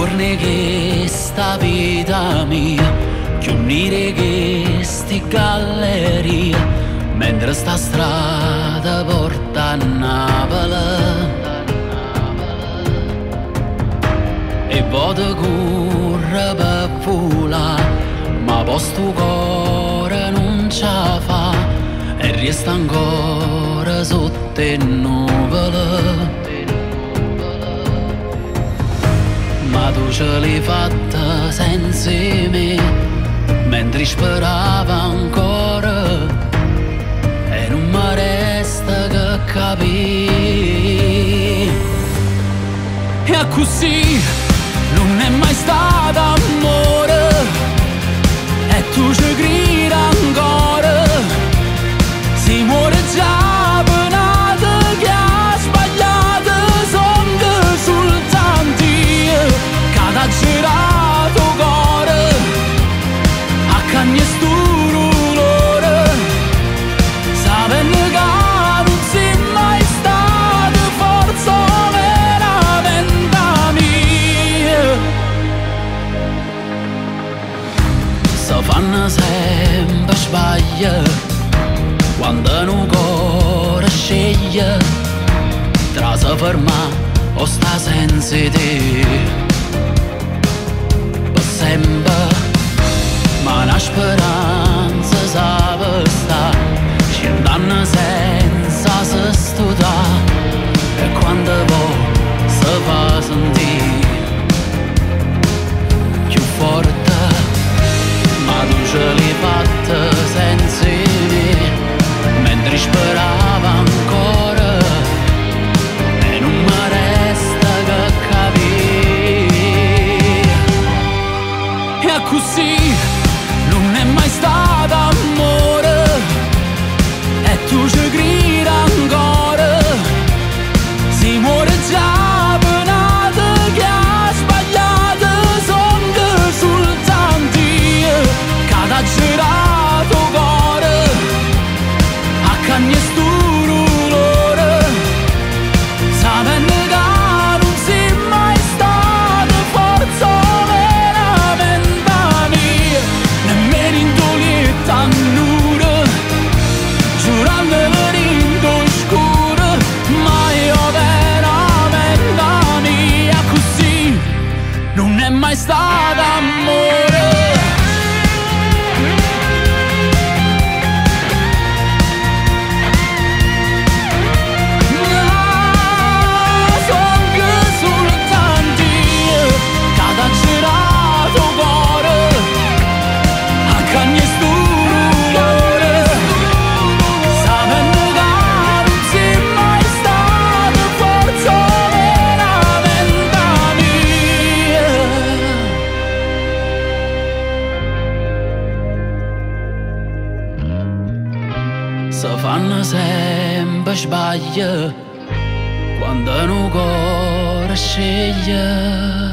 giorni che sta vita mia, che unire che sti galleria, mentre sta strada porta a Napoli. E vado curra per volare, ma posto cuore non ce fa, e resta ancora sotto le nuvole. Ma tu ce l'hai fatta senza me, mentre speravo ancora, e non mi resta che capire. E così non è mai stato amore, e tu ci grida sbaglia quando un cuore sceglie tra se ferma o sta senza te. Per sempre, ma la speranza sa senza me, mentre speravo non è Si fanno sempre sbaglia quando un cuore sceglie